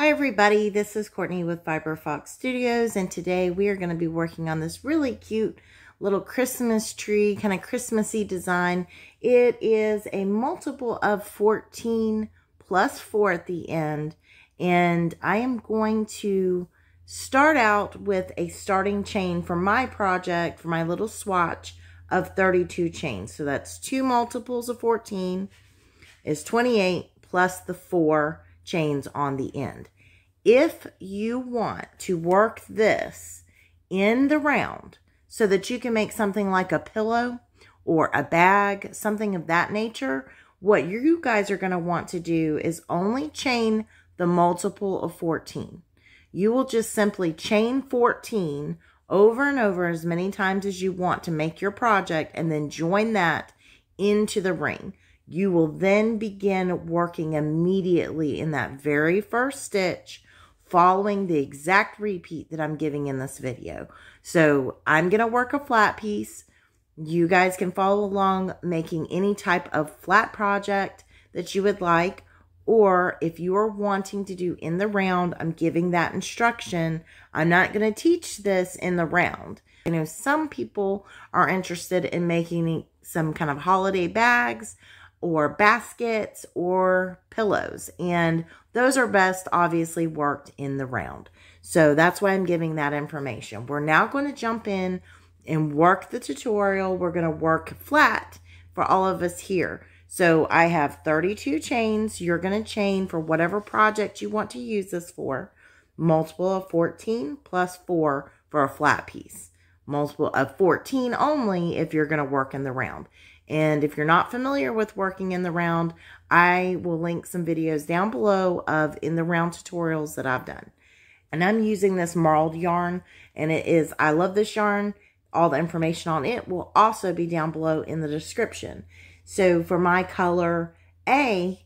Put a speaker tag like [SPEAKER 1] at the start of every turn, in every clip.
[SPEAKER 1] Hi everybody, this is Courtney with Fiber Fox Studios and today we are going to be working on this really cute little Christmas tree, kind of Christmassy design. It is a multiple of 14 plus 4 at the end and I am going to start out with a starting chain for my project, for my little swatch of 32 chains. So that's two multiples of 14 is 28 plus the 4 chains on the end. If you want to work this in the round so that you can make something like a pillow or a bag, something of that nature, what you guys are going to want to do is only chain the multiple of 14. You will just simply chain 14 over and over as many times as you want to make your project and then join that into the ring. You will then begin working immediately in that very first stitch following the exact repeat that I'm giving in this video. So I'm going to work a flat piece. You guys can follow along making any type of flat project that you would like. Or if you are wanting to do in the round, I'm giving that instruction. I'm not going to teach this in the round. You know, some people are interested in making some kind of holiday bags or baskets or pillows. And those are best obviously worked in the round. So that's why I'm giving that information. We're now going to jump in and work the tutorial. We're going to work flat for all of us here. So I have 32 chains. You're going to chain for whatever project you want to use this for. Multiple of 14 plus 4 for a flat piece. Multiple of 14 only if you're going to work in the round. And if you're not familiar with working in the round, I will link some videos down below of in the round tutorials that I've done. And I'm using this marled yarn and it is, I love this yarn. All the information on it will also be down below in the description. So for my color A,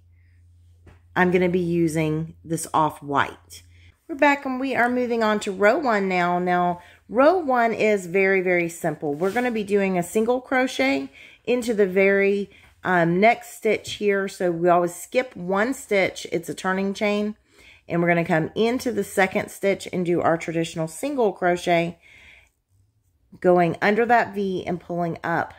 [SPEAKER 1] I'm going to be using this off-white. We're back and we are moving on to row one now. Now, row one is very, very simple. We're going to be doing a single crochet into the very um, next stitch here. So we always skip one stitch. It's a turning chain. And we're going to come into the second stitch and do our traditional single crochet going under that V and pulling up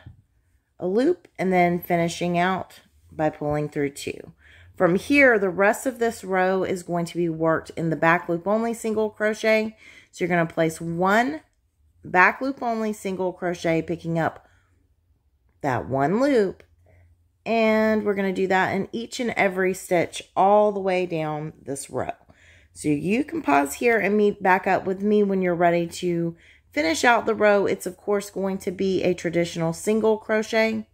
[SPEAKER 1] a loop and then finishing out by pulling through two. From here, the rest of this row is going to be worked in the back loop only single crochet. So you're going to place one back loop only single crochet, picking up that one loop and we're going to do that in each and every stitch all the way down this row. So you can pause here and meet back up with me when you're ready to finish out the row. It's of course going to be a traditional single crochet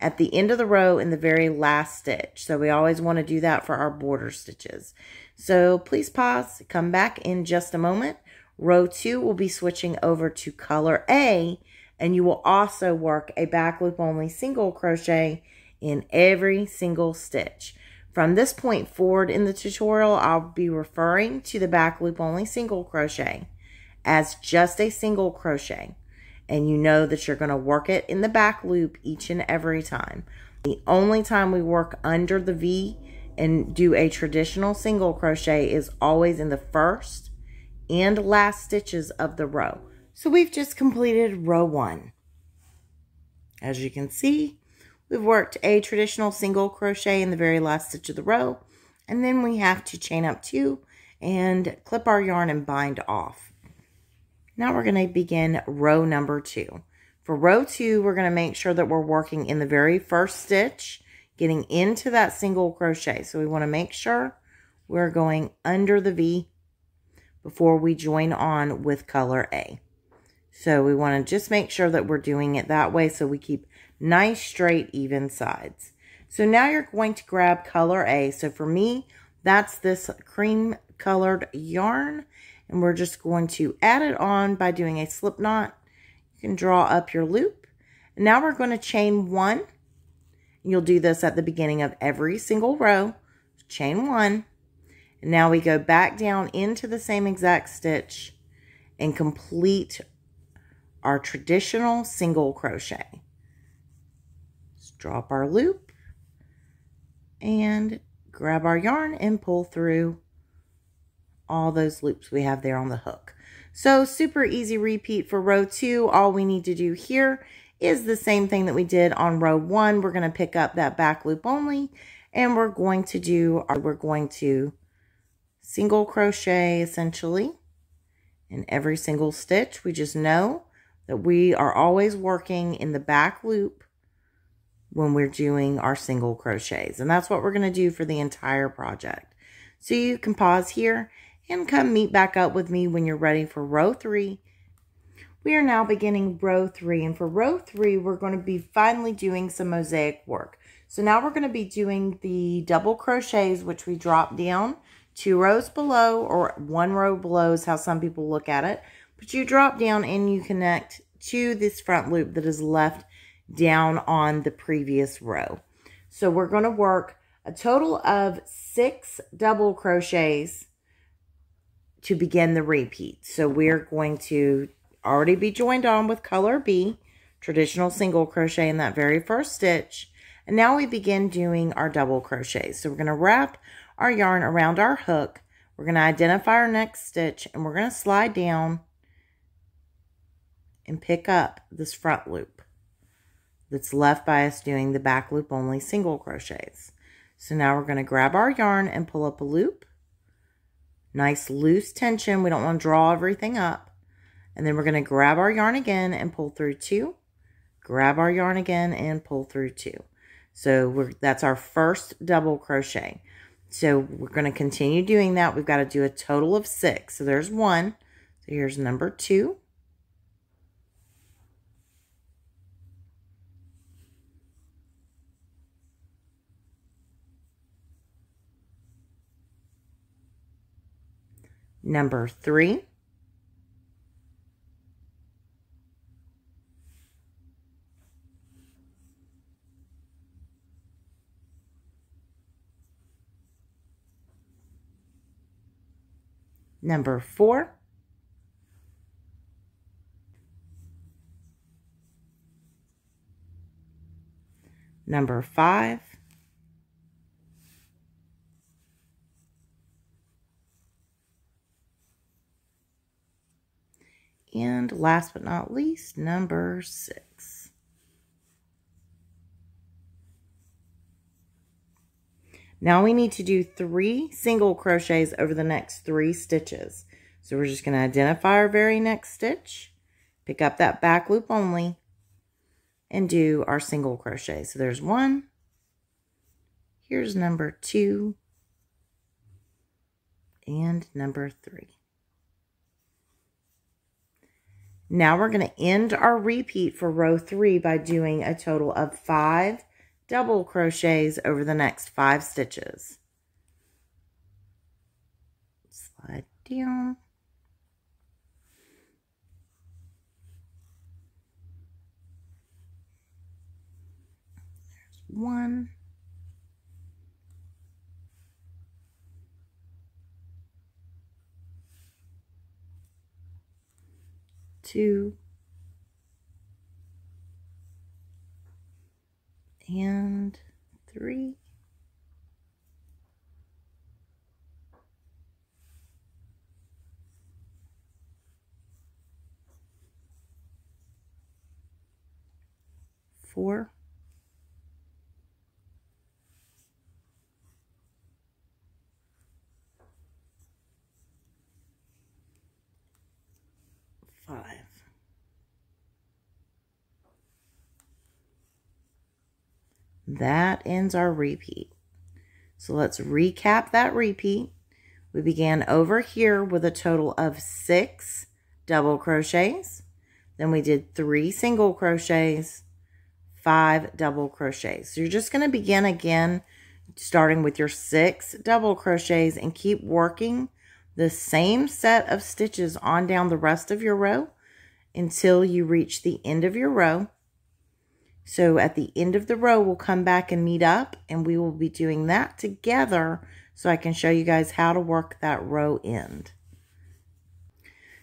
[SPEAKER 1] at the end of the row in the very last stitch. So we always want to do that for our border stitches. So please pause, come back in just a moment. Row two will be switching over to color A and you will also work a back loop only single crochet in every single stitch. From this point forward in the tutorial, I'll be referring to the back loop only single crochet as just a single crochet. And you know that you're going to work it in the back loop each and every time. The only time we work under the V and do a traditional single crochet is always in the first and last stitches of the row. So we've just completed row one. As you can see, we've worked a traditional single crochet in the very last stitch of the row, and then we have to chain up two and clip our yarn and bind off. Now we're going to begin row number two. For row two, we're going to make sure that we're working in the very first stitch, getting into that single crochet. So we want to make sure we're going under the V before we join on with color A. So we want to just make sure that we're doing it that way so we keep nice, straight, even sides. So now you're going to grab color A. So for me, that's this cream colored yarn. And we're just going to add it on by doing a slip knot. You can draw up your loop. Now we're going to chain one. You'll do this at the beginning of every single row. Chain one. And now we go back down into the same exact stitch and complete our traditional single crochet. Let's drop our loop and grab our yarn and pull through all those loops we have there on the hook. So super easy repeat for row two. All we need to do here is the same thing that we did on row one. We're going to pick up that back loop only and we're going to do, our, we're going to single crochet essentially in every single stitch. We just know that we are always working in the back loop when we're doing our single crochets. And that's what we're going to do for the entire project. So you can pause here and come meet back up with me when you're ready for row three. We are now beginning row three. And for row three, we're going to be finally doing some mosaic work. So now we're going to be doing the double crochets, which we drop down two rows below or one row below is how some people look at it. But you drop down and you connect to this front loop that is left down on the previous row. So we're going to work a total of six double crochets to begin the repeat. So we're going to already be joined on with color B, traditional single crochet in that very first stitch. And now we begin doing our double crochets. So we're going to wrap our yarn around our hook. We're going to identify our next stitch and we're going to slide down and pick up this front loop that's left by us doing the back loop only single crochets. So now we're going to grab our yarn and pull up a loop. Nice loose tension. We don't want to draw everything up. And then we're going to grab our yarn again and pull through two. Grab our yarn again and pull through two. So we're that's our first double crochet. So we're going to continue doing that. We've got to do a total of six. So there's one. So here's number two. Number three. Number four. Number five. And last but not least, number six. Now we need to do three single crochets over the next three stitches. So we're just going to identify our very next stitch, pick up that back loop only, and do our single crochet. So there's one, here's number two, and number three. Now we're going to end our repeat for row three by doing a total of five double crochets over the next five stitches. Slide down. There's one. Two, and three. Four. That ends our repeat. So let's recap that repeat. We began over here with a total of six double crochets. Then we did three single crochets, five double crochets. So you're just going to begin again, starting with your six double crochets and keep working the same set of stitches on down the rest of your row until you reach the end of your row. So at the end of the row, we'll come back and meet up and we will be doing that together so I can show you guys how to work that row end.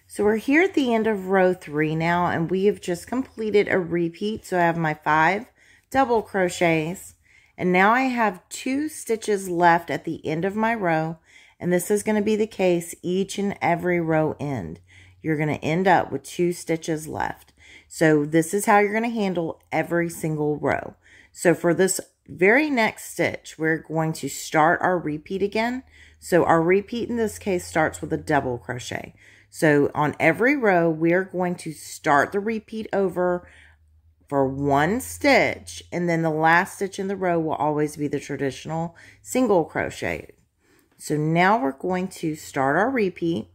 [SPEAKER 1] So we're here at the end of row three now and we have just completed a repeat. So I have my five double crochets and now I have two stitches left at the end of my row And this is going to be the case each and every row end. You're going to end up with two stitches left. So this is how you're going to handle every single row. So for this very next stitch, we're going to start our repeat again. So our repeat in this case starts with a double crochet. So on every row, we're going to start the repeat over for one stitch and then the last stitch in the row will always be the traditional single crochet. So now we're going to start our repeat.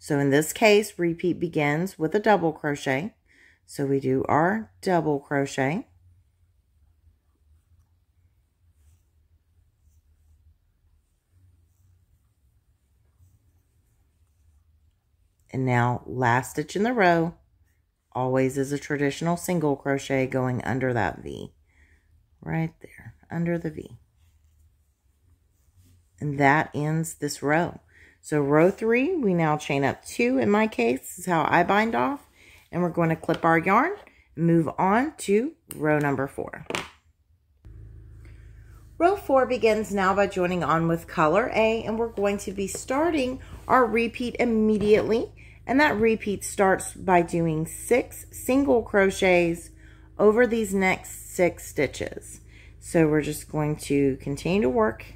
[SPEAKER 1] So in this case, repeat begins with a double crochet. So we do our double crochet. And now last stitch in the row always is a traditional single crochet going under that V. Right there, under the V. And that ends this row. So row three, we now chain up two in my case. Is how I bind off. And we're going to clip our yarn and move on to row number four. Row four begins now by joining on with color A and we're going to be starting our repeat immediately and that repeat starts by doing six single crochets over these next six stitches. So we're just going to continue to work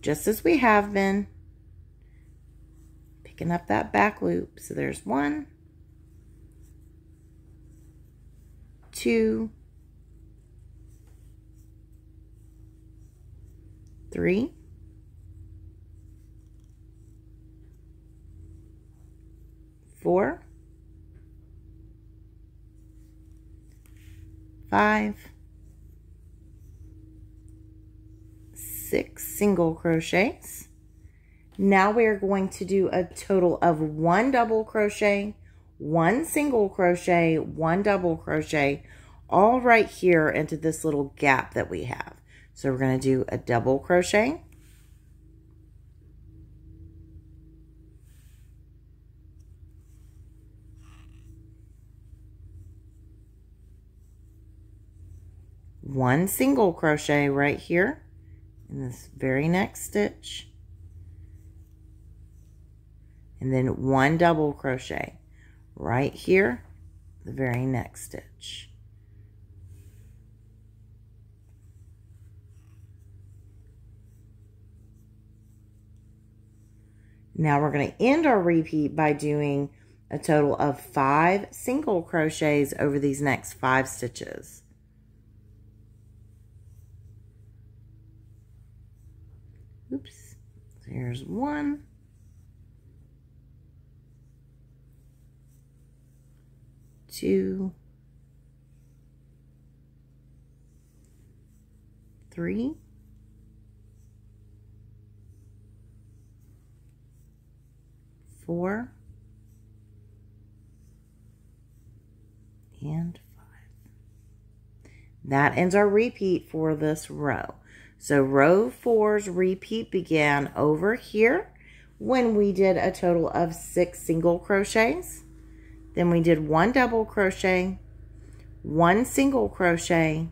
[SPEAKER 1] just as we have been, picking up that back loop. So there's one, two, three, four, five, six single crochets. Now we are going to do a total of one double crochet, one single crochet, one double crochet, all right here into this little gap that we have. So we're going to do a double crochet, one single crochet right here in this very next stitch. And then one double crochet right here the very next stitch now we're going to end our repeat by doing a total of five single crochets over these next five stitches Oops. There's one. Two. Three. Four. And five. That ends our repeat for this row. So row four's repeat began over here when we did a total of six single crochets. Then we did one double crochet, one single crochet,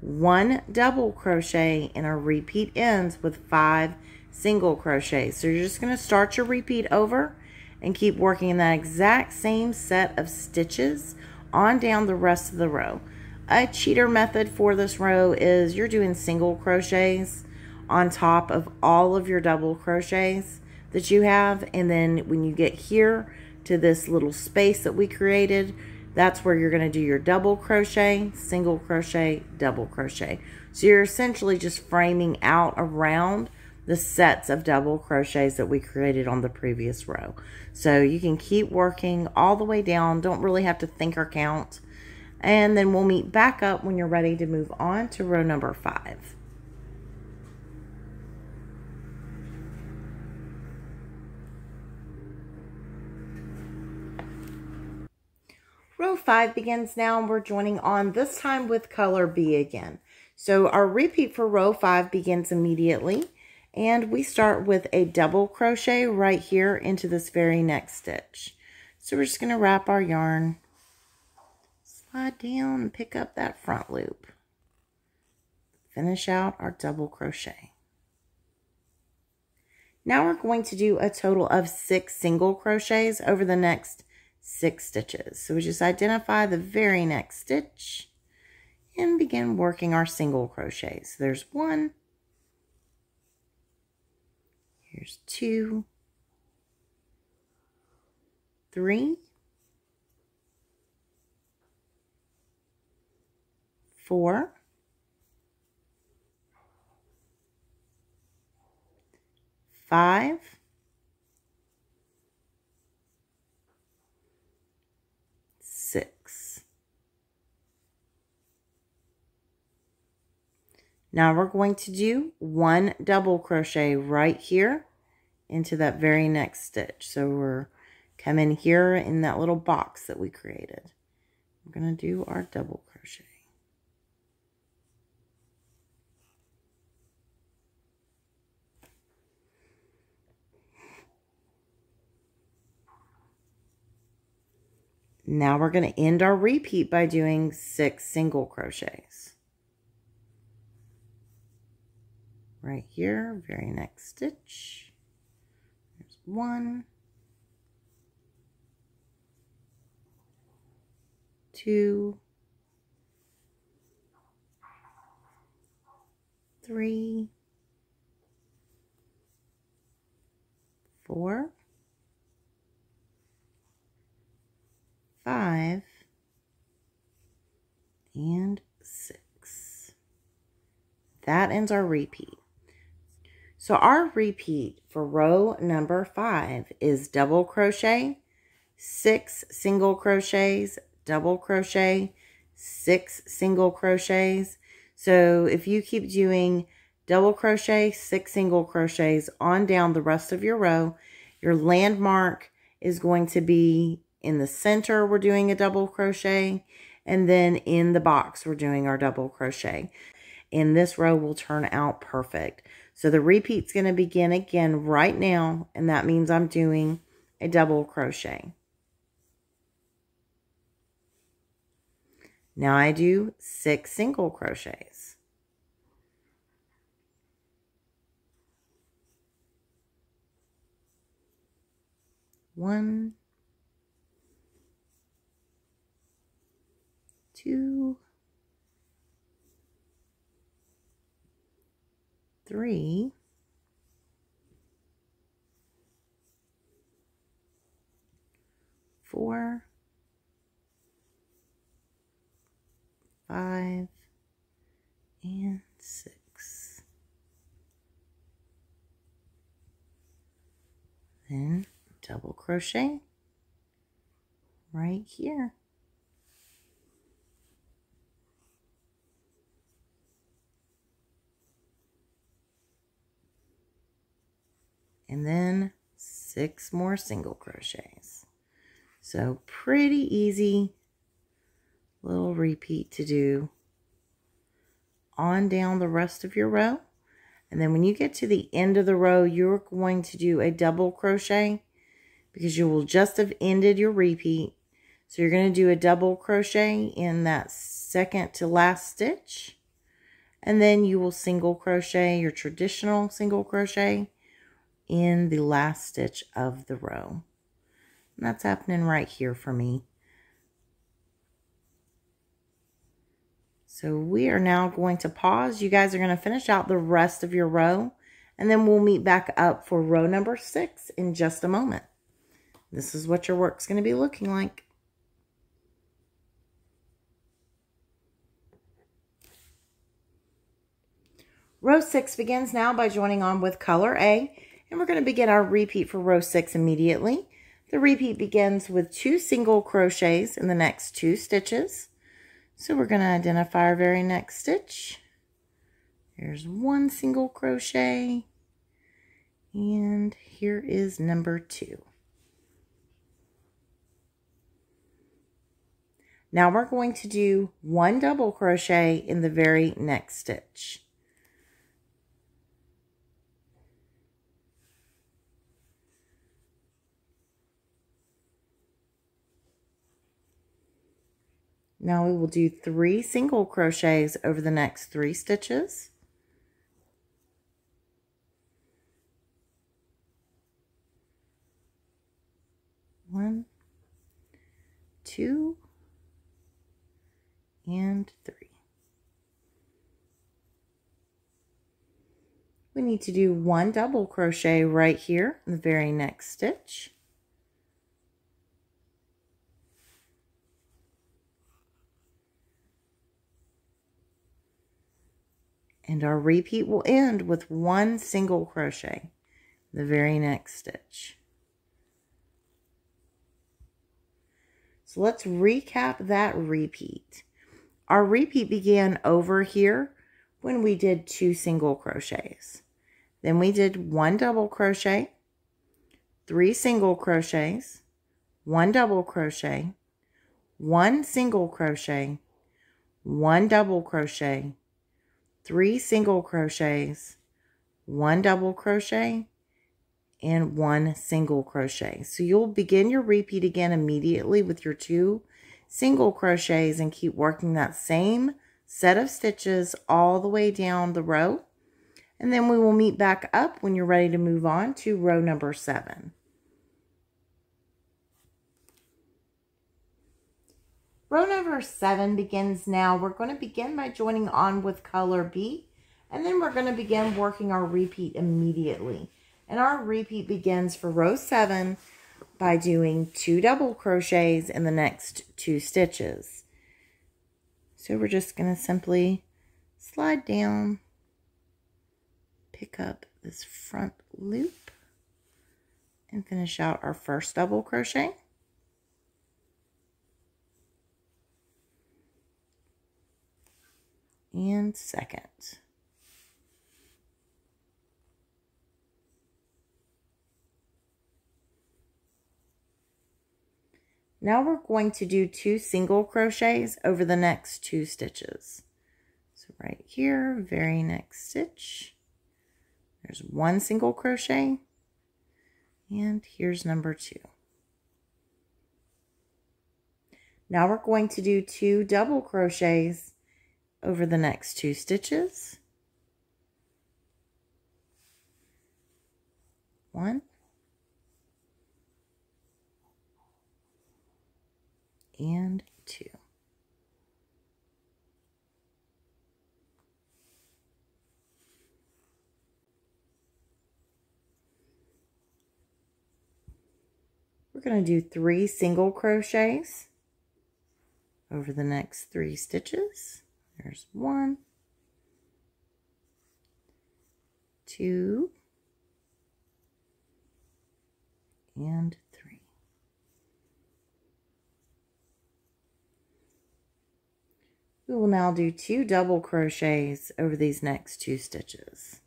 [SPEAKER 1] one double crochet, and our repeat ends with five single crochets. So you're just going to start your repeat over and keep working in that exact same set of stitches on down the rest of the row a cheater method for this row is you're doing single crochets on top of all of your double crochets that you have and then when you get here to this little space that we created that's where you're going to do your double crochet single crochet double crochet. So you're essentially just framing out around the sets of double crochets that we created on the previous row. So you can keep working all the way down don't really have to think or count. And then we'll meet back up when you're ready to move on to row number five. Row 5 begins now and we're joining on this time with color B again. So our repeat for row 5 begins immediately and we start with a double crochet right here into this very next stitch. So we're just going to wrap our yarn slide down and pick up that front loop. Finish out our double crochet. Now we're going to do a total of six single crochets over the next six stitches. So we just identify the very next stitch and begin working our single crochets. There's one, here's two, three, four, five, six. Now we're going to do one double crochet right here into that very next stitch. So we're coming here in that little box that we created. We're going to do our double crochet. Now we're going to end our repeat by doing six single crochets. Right here, very next stitch. There's one, two, three, four, five, and six. That ends our repeat. So our repeat for row number five is double crochet, six single crochets, double crochet, six single crochets. So if you keep doing double crochet, six single crochets on down the rest of your row, your landmark is going to be in the center, we're doing a double crochet. And then in the box, we're doing our double crochet. And this row will turn out perfect. So the repeat's going to begin again right now. And that means I'm doing a double crochet. Now I do six single crochets. One, two, three, four, five, and six. Then double crochet right here. And then six more single crochets. So pretty easy little repeat to do on down the rest of your row. And then when you get to the end of the row, you're going to do a double crochet because you will just have ended your repeat. So you're going to do a double crochet in that second to last stitch. And then you will single crochet your traditional single crochet in the last stitch of the row. And that's happening right here for me. So we are now going to pause. You guys are going to finish out the rest of your row. And then we'll meet back up for row number six in just a moment. This is what your work's going to be looking like. Row six begins now by joining on with color A and we're going to begin our repeat for row six immediately. The repeat begins with two single crochets in the next two stitches. So we're going to identify our very next stitch. Here's one single crochet. And here is number two. Now we're going to do one double crochet in the very next stitch. Now we will do three single crochets over the next three stitches. One, two, and three. We need to do one double crochet right here in the very next stitch. And our repeat will end with one single crochet the very next stitch. So let's recap that repeat. Our repeat began over here when we did two single crochets. Then we did one double crochet, three single crochets, one double crochet, one single crochet, one double crochet, three single crochets, one double crochet, and one single crochet. So you'll begin your repeat again immediately with your two single crochets and keep working that same set of stitches all the way down the row. And then we will meet back up when you're ready to move on to row number seven. Row number seven begins now. We're going to begin by joining on with color B, and then we're going to begin working our repeat immediately. And our repeat begins for row seven by doing two double crochets in the next two stitches. So we're just going to simply slide down, pick up this front loop, and finish out our first double crochet. And second. Now we're going to do two single crochets over the next two stitches. So right here, very next stitch, there's one single crochet, and here's number two. Now we're going to do two double crochets over the next two stitches. One, and two. We're going to do three single crochets over the next three stitches. There's one, two, and three. We will now do two double crochets over these next two stitches.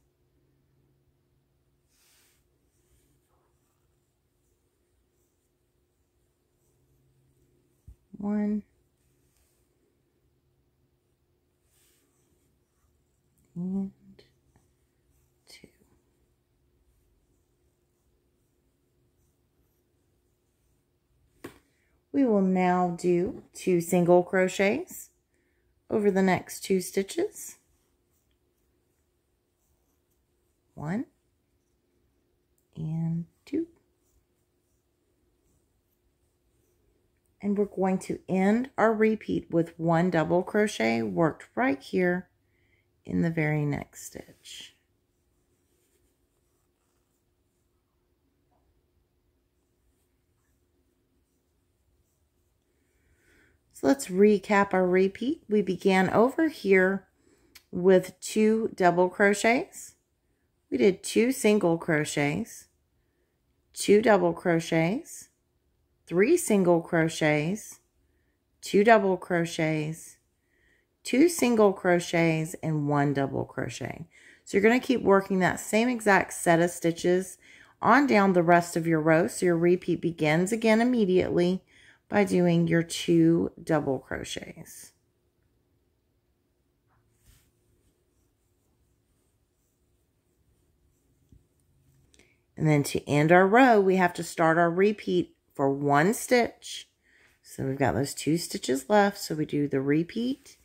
[SPEAKER 1] One, and two. We will now do two single crochets over the next two stitches. One and two. And we're going to end our repeat with one double crochet worked right here in the very next stitch. So let's recap our repeat. We began over here with two double crochets. We did two single crochets, two double crochets, three single crochets, two double crochets, two single crochets, and one double crochet. So you're going to keep working that same exact set of stitches on down the rest of your row. So your repeat begins again immediately by doing your two double crochets. And then to end our row, we have to start our repeat for one stitch. So we've got those two stitches left. So we do the repeat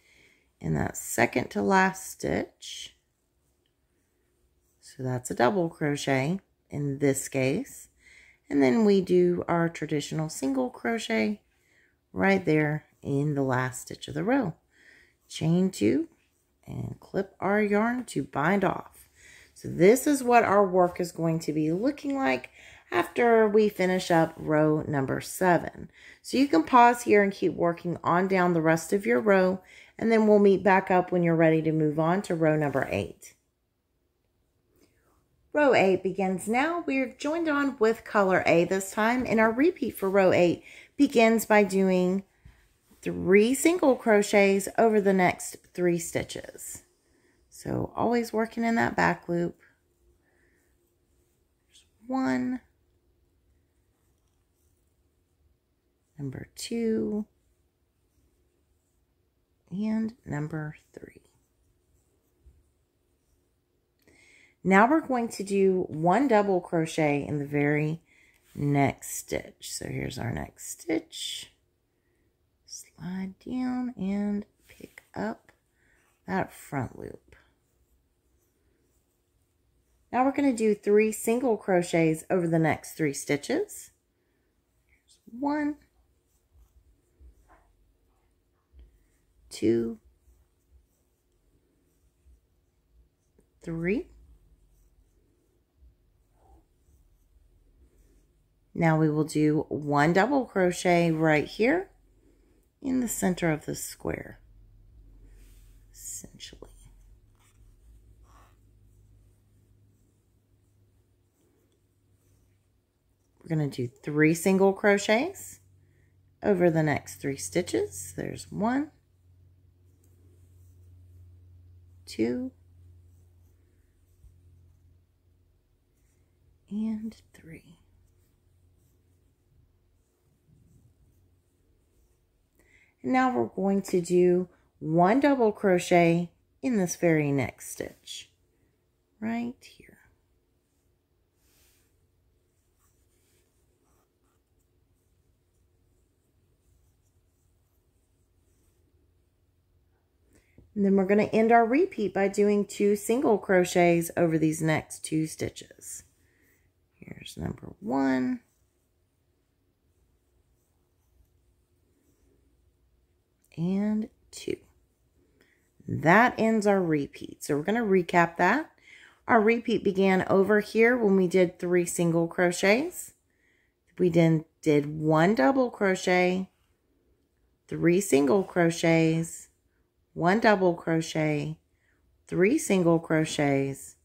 [SPEAKER 1] in that second to last stitch. So that's a double crochet in this case. And then we do our traditional single crochet right there in the last stitch of the row. Chain two and clip our yarn to bind off. So this is what our work is going to be looking like after we finish up row number seven. So you can pause here and keep working on down the rest of your row and then we'll meet back up when you're ready to move on to row number eight. Row 8 begins now. We're joined on with color A this time, and our repeat for row 8 begins by doing three single crochets over the next three stitches. So always working in that back loop. There's one, number two, and number three. Now we're going to do one double crochet in the very next stitch. So here's our next stitch. Slide down and pick up that front loop. Now we're going to do three single crochets over the next three stitches. Here's one, two, three. Now we will do one double crochet right here in the center of the square, essentially. We're going to do three single crochets over the next three stitches. There's one, two, and three. now we're going to do one double crochet in this very next stitch right here. And then we're going to end our repeat by doing two single crochets over these next two stitches. Here's number one. and two. That ends our repeat. So we're going to recap that. Our repeat began over here when we did three single crochets. We then did one double crochet, three single crochets, one double crochet, three single crochets,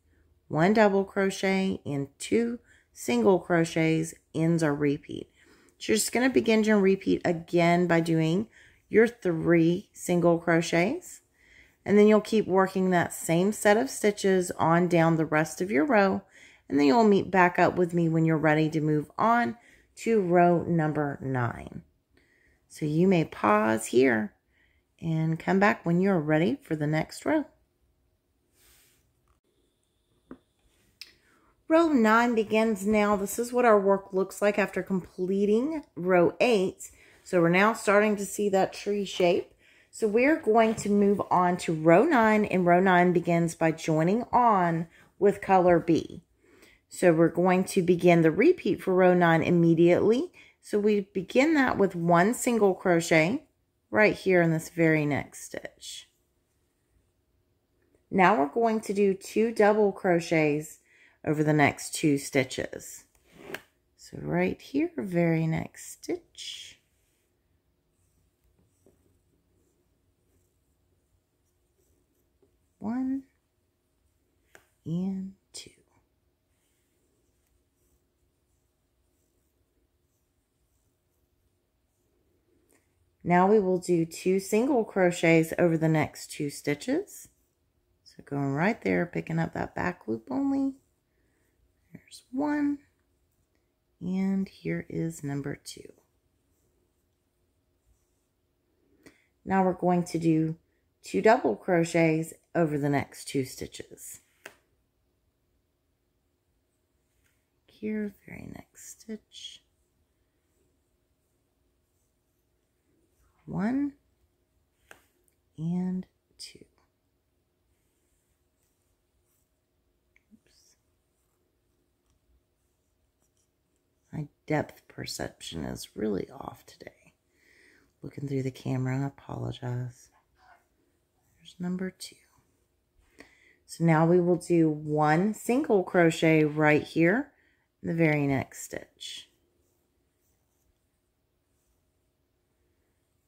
[SPEAKER 1] one double crochet, and two single crochets ends our repeat. So you're just going to begin your repeat again by doing your three single crochets and then you'll keep working that same set of stitches on down the rest of your row and then you'll meet back up with me when you're ready to move on to row number nine. So you may pause here and come back when you're ready for the next row. Row 9 begins now. This is what our work looks like after completing row 8. So we're now starting to see that tree shape. So we're going to move on to row 9, and row 9 begins by joining on with color B. So we're going to begin the repeat for row 9 immediately. So we begin that with one single crochet right here in this very next stitch. Now we're going to do two double crochets over the next two stitches. So right here, very next stitch. one and two. Now we will do two single crochets over the next two stitches. So going right there, picking up that back loop only. There's one. And here is number two. Now we're going to do two double crochets over the next two stitches. Here, very next stitch. One and two. Oops. My depth perception is really off today. Looking through the camera, I apologize. There's number two. So now we will do one single crochet right here in the very next stitch.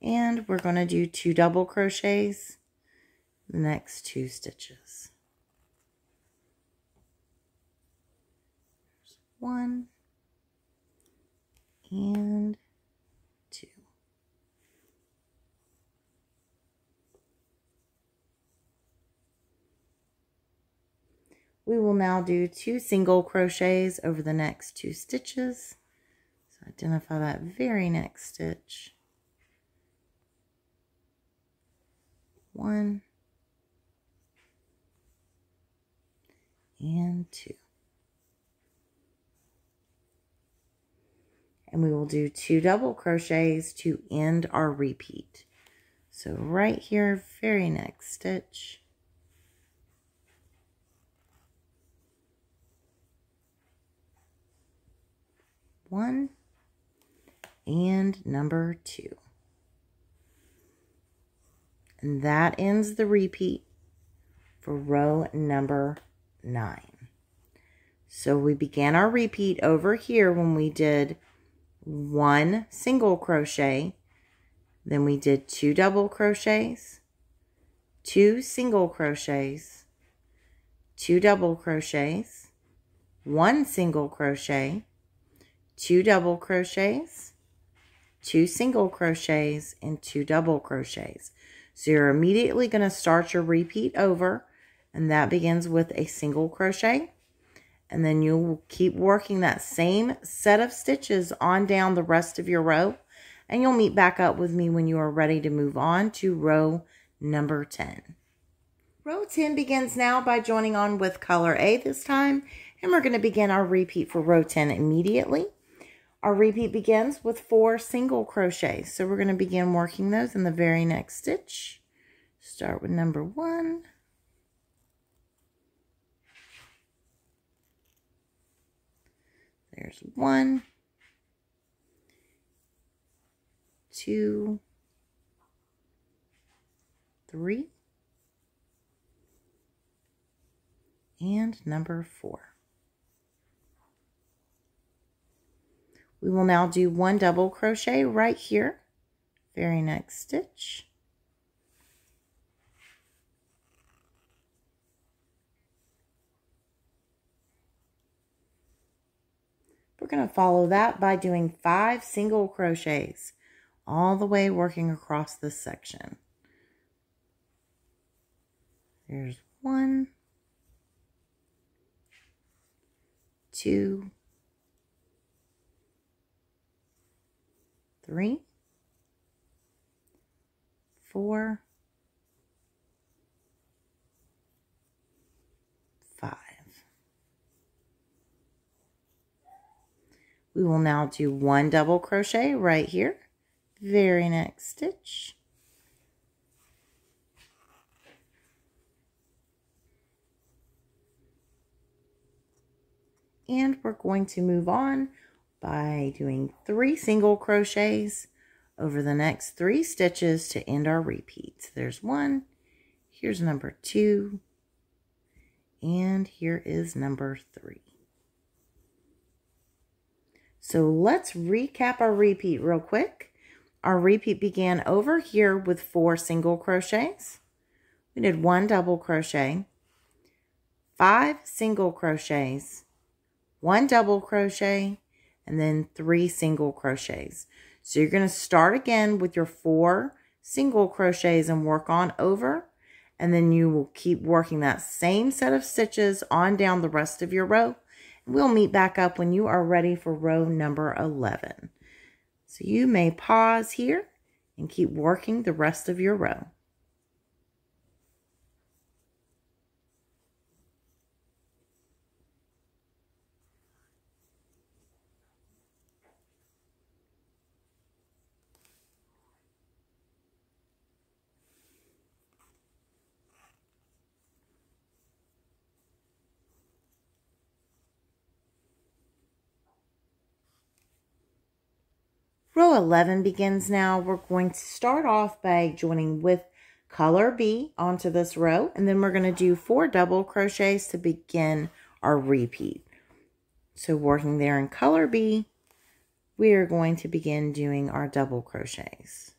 [SPEAKER 1] And we're going to do two double crochets the next two stitches. There's one and two. We will now do two single crochets over the next two stitches. So identify that very next stitch. One and two. And we will do two double crochets to end our repeat. So right here, very next stitch. One and number two. And that ends the repeat for row number nine. So we began our repeat over here when we did one single crochet, then we did two double crochets, two single crochets, two double crochets, one single crochet, two double crochets, two single crochets, and two double crochets. So you're immediately going to start your repeat over and that begins with a single crochet and then you'll keep working that same set of stitches on down the rest of your row and you'll meet back up with me when you are ready to move on to row number 10. Row 10 begins now by joining on with color A this time and we're going to begin our repeat for row 10 immediately. Our repeat begins with four single crochets. So we're going to begin working those in the very next stitch. Start with number one. There's one, two, three, and number four. We will now do one double crochet right here, very next stitch. We're going to follow that by doing five single crochets all the way working across this section. There's one, two, three, four, We will now do one double crochet right here, very next stitch. And we're going to move on by doing three single crochets over the next three stitches to end our repeats. There's one, here's number two, and here is number three. So let's recap our repeat real quick. Our repeat began over here with four single crochets. We did one double crochet, five single crochets, one double crochet, and then three single crochets. So you're going to start again with your four single crochets and work on over. And then you will keep working that same set of stitches on down the rest of your row We'll meet back up when you are ready for row number 11. So you may pause here and keep working the rest of your row. Row 11 begins now. We're going to start off by joining with color B onto this row, and then we're going to do four double crochets to begin our repeat. So working there in color B, we are going to begin doing our double crochets.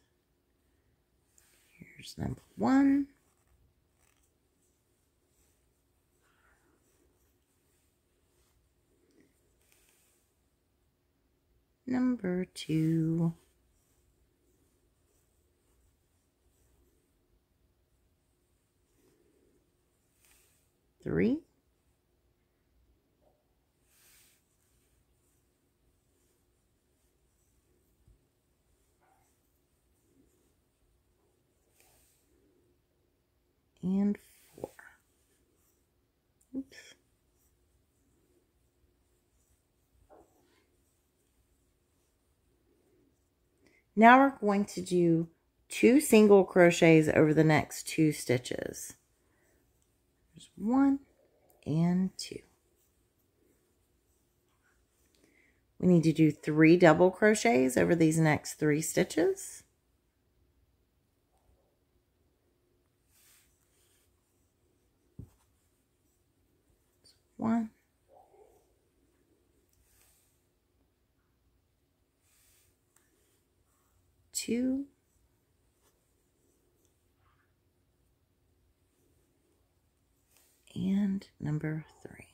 [SPEAKER 1] Here's number one. Number two. Three. and four. Oops. Now we're going to do two single crochets over the next two stitches. There's one and two. We need to do three double crochets over these next three stitches. One. Two. And number three.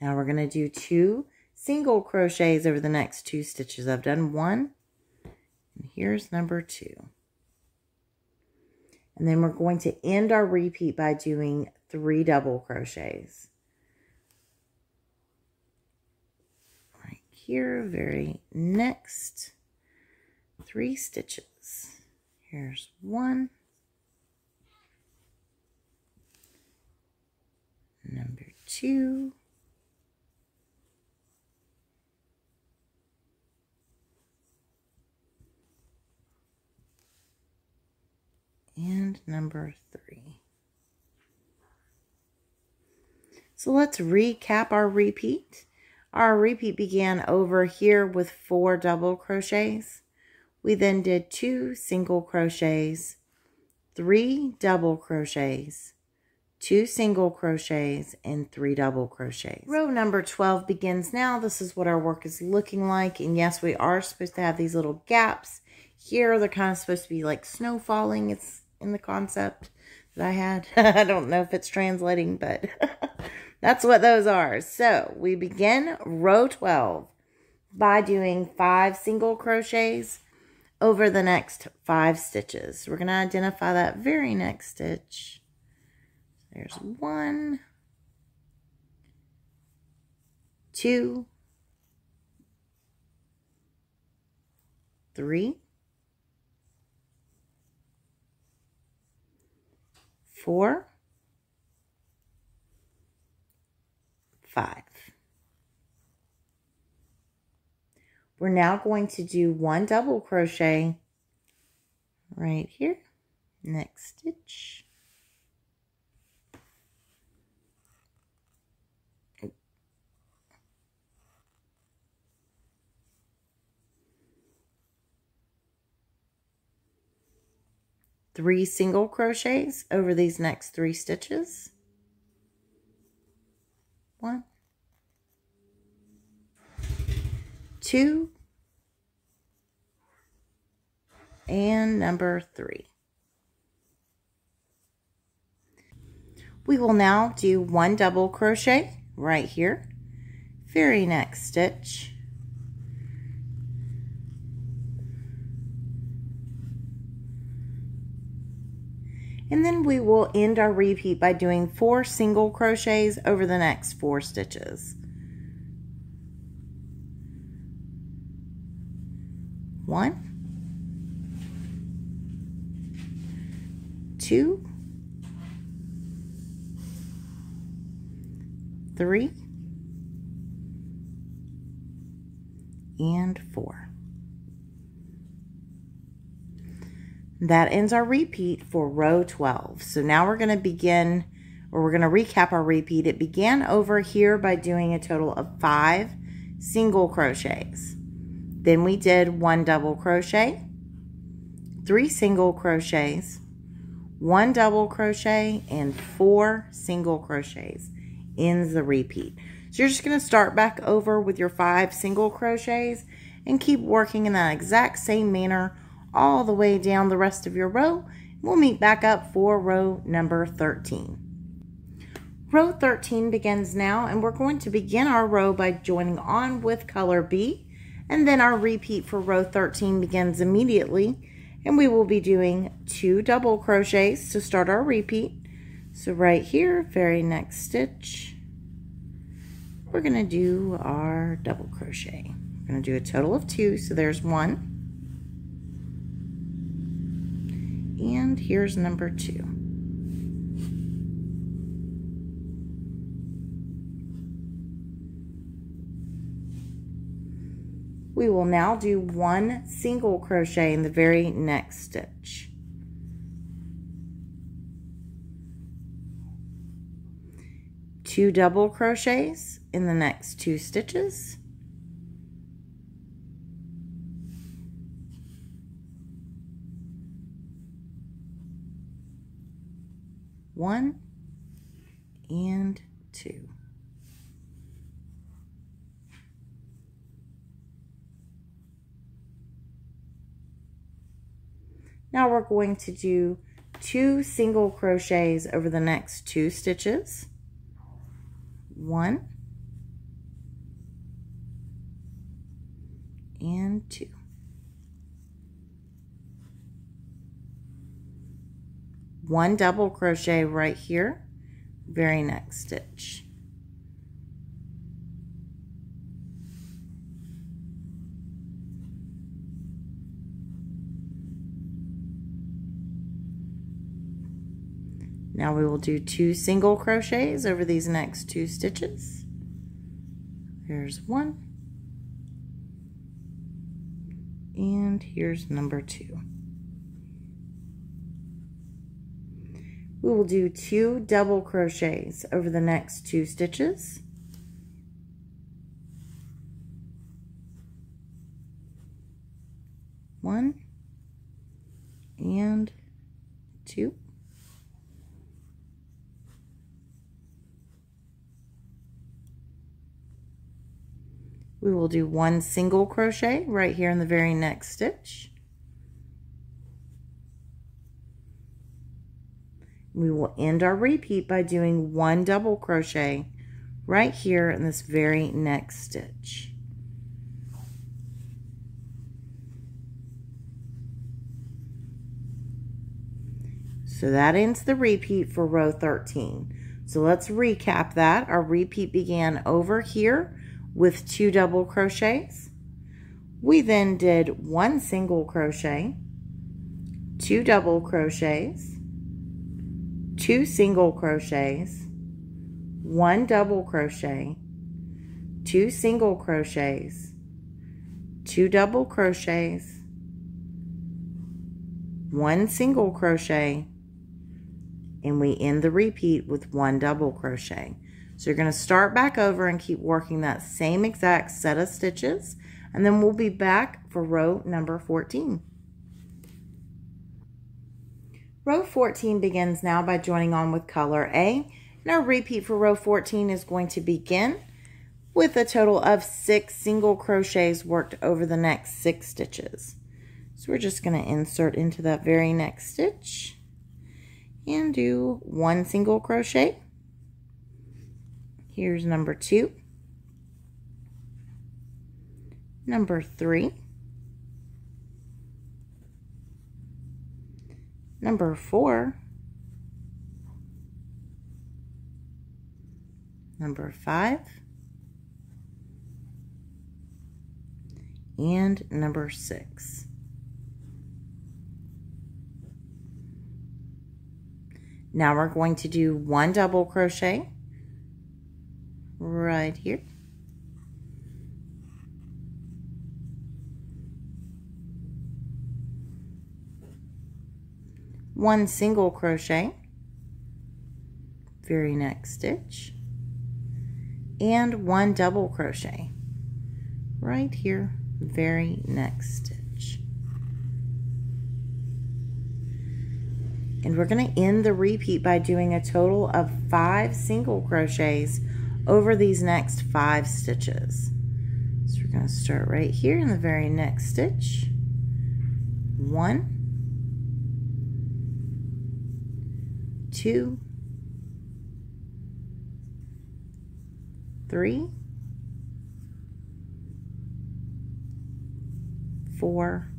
[SPEAKER 1] Now we're going to do two single crochets over the next two stitches. I've done one, and here's number two. And then we're going to end our repeat by doing three double crochets. Right here, very next three stitches. Here's one. Number two. And number three. So let's recap our repeat. Our repeat began over here with four double crochets. We then did two single crochets, three double crochets, two single crochets, and three double crochets. Row number 12 begins now. This is what our work is looking like. And yes, we are supposed to have these little gaps here. They're kind of supposed to be like snow falling. It's in the concept that I had. I don't know if it's translating, but that's what those are. So we begin row 12 by doing five single crochets over the next five stitches. We're going to identify that very next stitch. There's one, two, three, four, five. We're now going to do one double crochet right here, next stitch. Three single crochets over these next three stitches. One, two, and number three. We will now do one double crochet right here, very next stitch, And then we will end our repeat by doing four single crochets over the next four stitches. One, two, three, and four. That ends our repeat for row 12. So now we're going to begin, or we're going to recap our repeat. It began over here by doing a total of five single crochets. Then we did one double crochet, three single crochets, one double crochet, and four single crochets ends the repeat. So you're just going to start back over with your five single crochets and keep working in that exact same manner all the way down the rest of your row. We'll meet back up for row number 13. Row 13 begins now and we're going to begin our row by joining on with color B and then our repeat for row 13 begins immediately and we will be doing two double crochets to start our repeat. So right here, very next stitch, we're going to do our double crochet. We're to do a total of two, so there's one. And here's number two. We will now do one single crochet in the very next stitch. Two double crochets in the next two stitches. One and two. Now we're going to do two single crochets over the next two stitches. One and two. One double crochet right here, very next stitch. Now we will do two single crochets over these next two stitches. Here's one. And here's number two. We will do two double crochets over the next two stitches. One and two. we will do one single crochet right here in the very next stitch. We will end our repeat by doing one double crochet right here in this very next stitch. So that ends the repeat for row 13. So let's recap that. Our repeat began over here with two double crochets. We then did one single crochet, two double crochets, two single crochets, one double crochet, two single crochets, two double crochets, one single crochet, and we end the repeat with one double crochet. So you're going to start back over and keep working that same exact set of stitches. And then we'll be back for row number 14. Row 14 begins now by joining on with color A. And our repeat for row 14 is going to begin with a total of six single crochets worked over the next six stitches. So we're just going to insert into that very next stitch and do one single crochet Here's number two. Number three. Number four. Number five. And number six. Now we're going to do one double crochet right here. One single crochet, very next stitch, and one double crochet right here, very next stitch. And we're going to end the repeat by doing a total of five single crochets over these next five stitches. So we're going to start right here in the very next stitch. One, two, three, four,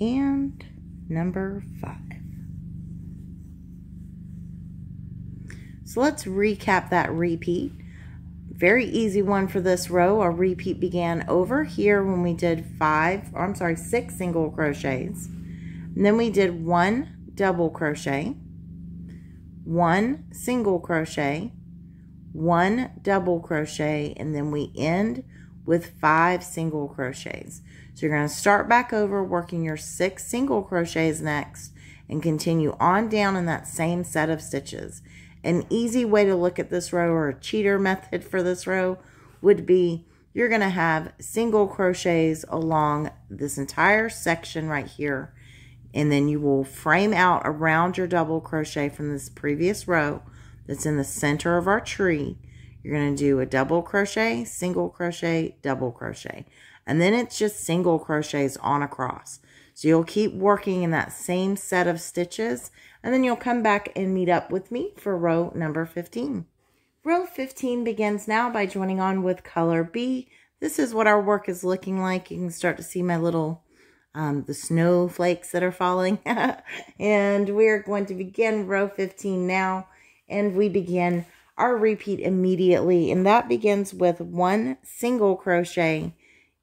[SPEAKER 1] and number five. So let's recap that repeat. Very easy one for this row. Our repeat began over here when we did five, or I'm sorry, six single crochets. And then we did one double crochet, one single crochet, one double crochet, and then we end with five single crochets. So you're going to start back over working your six single crochets next and continue on down in that same set of stitches. An easy way to look at this row or a cheater method for this row would be you're going to have single crochets along this entire section right here and then you will frame out around your double crochet from this previous row that's in the center of our tree. You're going to do a double crochet, single crochet, double crochet. And then it's just single crochets on across. So you'll keep working in that same set of stitches and then you'll come back and meet up with me for row number 15. Row 15 begins now by joining on with color B. This is what our work is looking like. You can start to see my little um, the snowflakes that are falling. and we're going to begin row 15 now. And we begin our repeat immediately. And that begins with one single crochet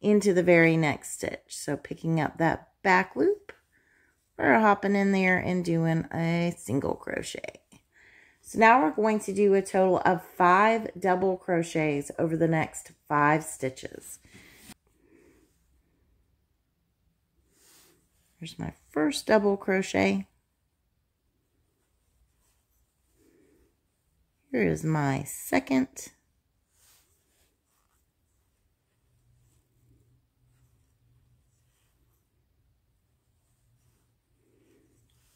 [SPEAKER 1] into the very next stitch. So picking up that back loop, we're hopping in there and doing a single crochet. So now we're going to do a total of five double crochets over the next five stitches. Here's my first double crochet. Here is my second.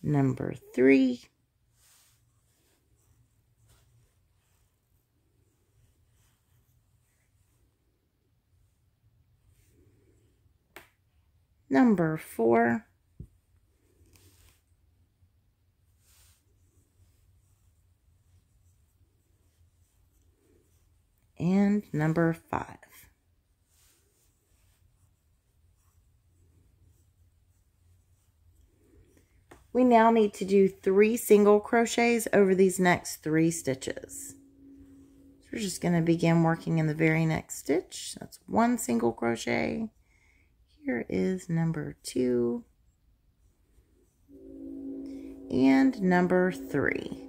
[SPEAKER 1] Number three. Number four. And number five. We now need to do three single crochets over these next three stitches. So we're just going to begin working in the very next stitch. That's one single crochet. Here is number two and number three.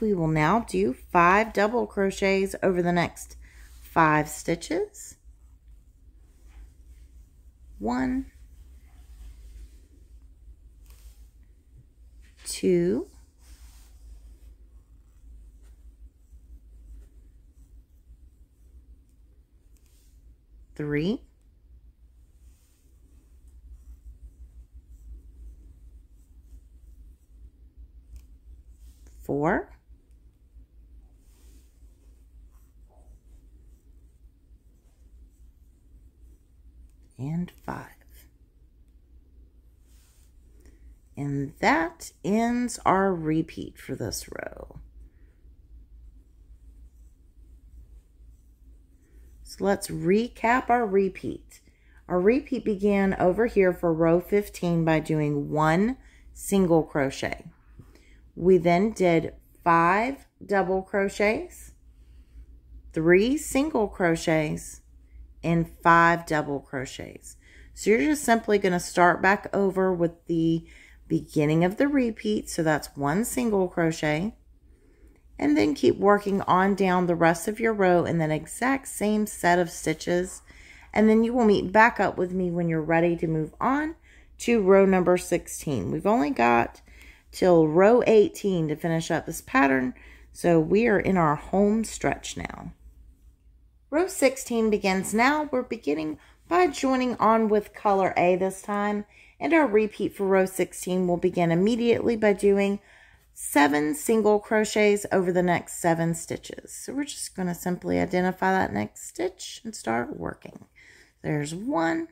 [SPEAKER 1] We will now do five double crochets over the next five stitches. One, two, three, four, and 5. And that ends our repeat for this row. So let's recap our repeat. Our repeat began over here for row 15 by doing one single crochet. We then did five double crochets, three single crochets, and five double crochets. So you're just simply going to start back over with the beginning of the repeat. So that's one single crochet. And then keep working on down the rest of your row in that exact same set of stitches. and then you will meet back up with me when you're ready to move on to row number 16. We've only got till row 18 to finish up this pattern, so we are in our home stretch now. Row 16 begins now. We're beginning by joining on with color A this time, and our repeat for row 16 will begin immediately by doing seven single crochets over the next seven stitches. So we're just going to simply identify that next stitch and start working. There's one,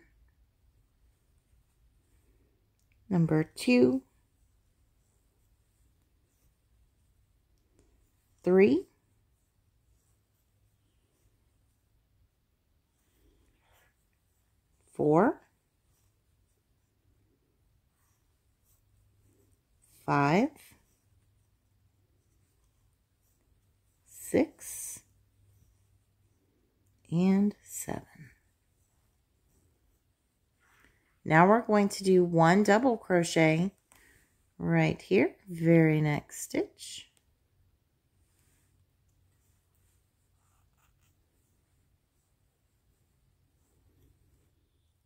[SPEAKER 1] number two, three, four, five, six, and seven. Now we're going to do one double crochet right here, very next stitch.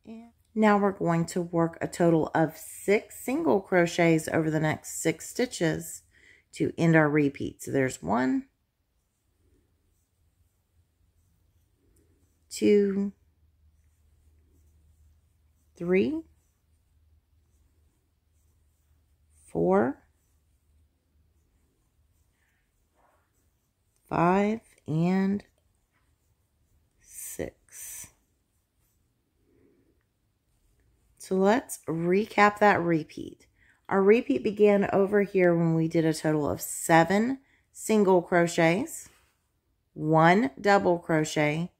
[SPEAKER 1] And now we're going to work a total of six single crochets over the next six stitches to end our repeat. So there's one, two, three, four, five, and six. So let's recap that repeat. Our repeat began over here when we did a total of seven single crochets, one double crochet,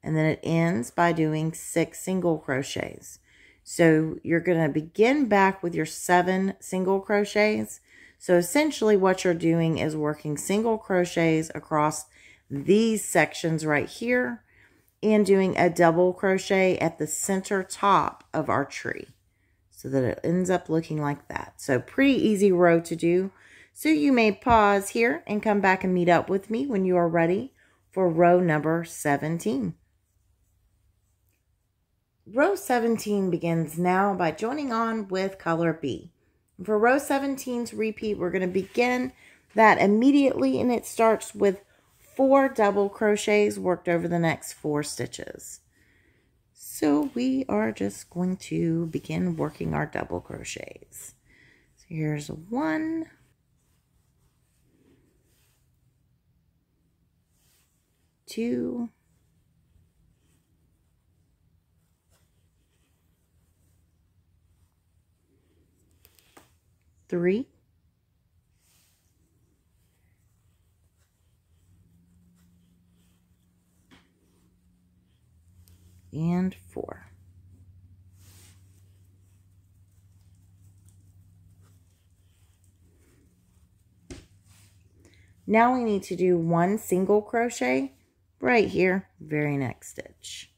[SPEAKER 1] and then it ends by doing six single crochets. So you're going to begin back with your seven single crochets. So essentially what you're doing is working single crochets across these sections right here and doing a double crochet at the center top of our tree so that it ends up looking like that. So pretty easy row to do. So you may pause here and come back and meet up with me when you are ready for row number 17. Row 17 begins now by joining on with color B. For row 17's repeat, we're going to begin that immediately, and it starts with four double crochets worked over the next four stitches. So we are just going to begin working our double crochets. So here's one, two, three, and four. Now we need to do one single crochet right here, very next stitch.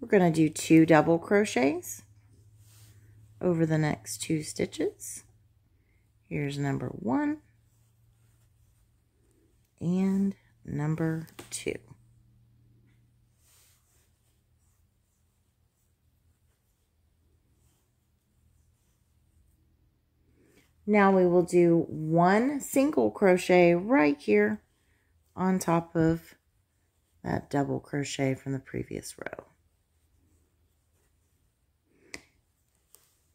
[SPEAKER 1] We're going to do two double crochets over the next two stitches. Here's number one and number two. Now we will do one single crochet right here on top of that double crochet from the previous row.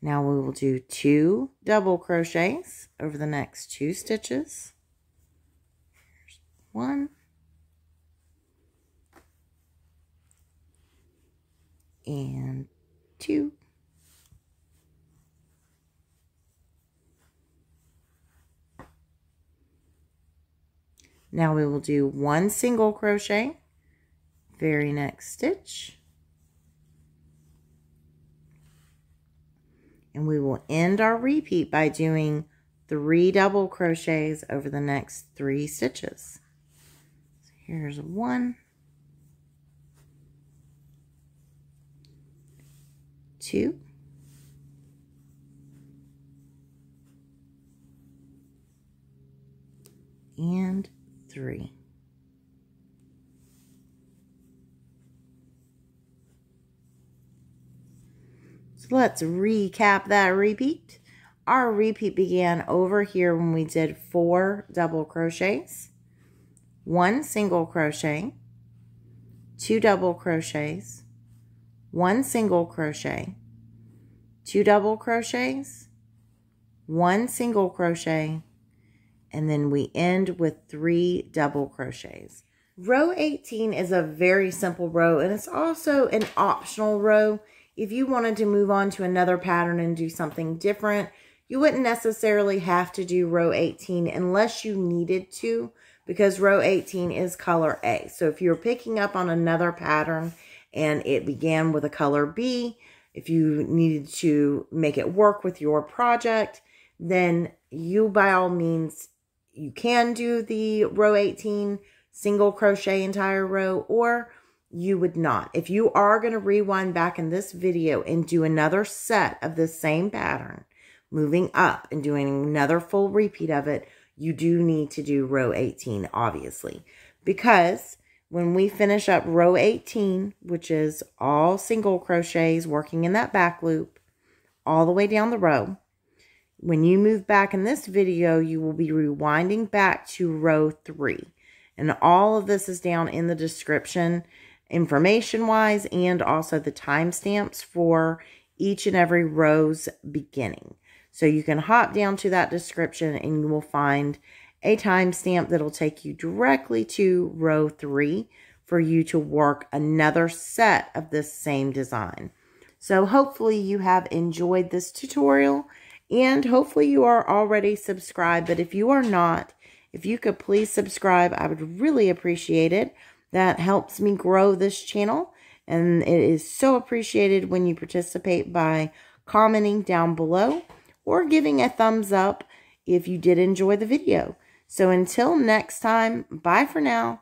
[SPEAKER 1] Now we will do two double crochets over the next two stitches. Here's one. And two. Now we will do one single crochet, very next stitch. and we will end our repeat by doing three double crochets over the next three stitches. So here's one, two, and three. So let's recap that repeat. Our repeat began over here when we did four double crochets, one single crochet, two double crochets, one single crochet, two double crochets, one single crochet, and then we end with three double crochets. Row 18 is a very simple row and it's also an optional row. If you wanted to move on to another pattern and do something different, you wouldn't necessarily have to do row 18 unless you needed to because row 18 is color A. So if you're picking up on another pattern and it began with a color B, if you needed to make it work with your project, then you by all means, you can do the row 18 single crochet entire row or you would not. If you are going to rewind back in this video and do another set of the same pattern, moving up and doing another full repeat of it, you do need to do row 18, obviously, because when we finish up row 18, which is all single crochets working in that back loop all the way down the row, when you move back in this video, you will be rewinding back to row 3. And all of this is down in the description information-wise and also the timestamps for each and every row's beginning. So you can hop down to that description and you will find a timestamp that'll take you directly to row three for you to work another set of this same design. So hopefully you have enjoyed this tutorial and hopefully you are already subscribed. But if you are not, if you could please subscribe, I would really appreciate it. That helps me grow this channel and it is so appreciated when you participate by commenting down below or giving a thumbs up if you did enjoy the video. So until next time, bye for now